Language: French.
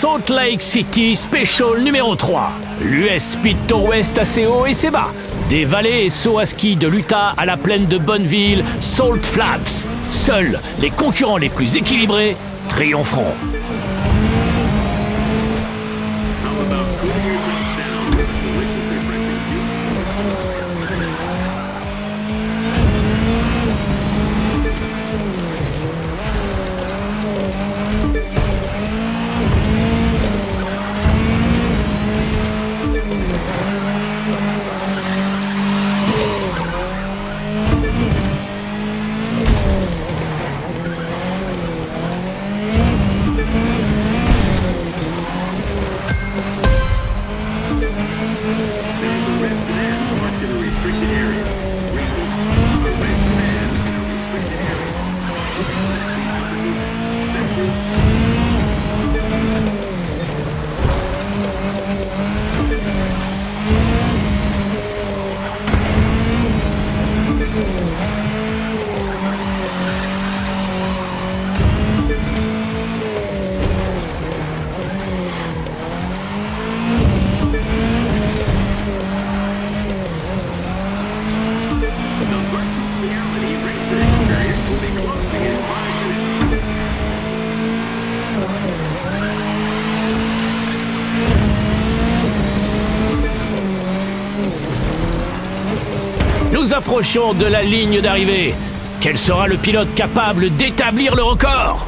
Salt Lake City Special numéro 3. L'US Tour West assez haut et c'est bas. Des vallées et sauts à ski de l'Utah à la plaine de Bonneville, Salt Flats. Seuls les concurrents les plus équilibrés triompheront. Nous approchons de la ligne d'arrivée. Quel sera le pilote capable d'établir le record?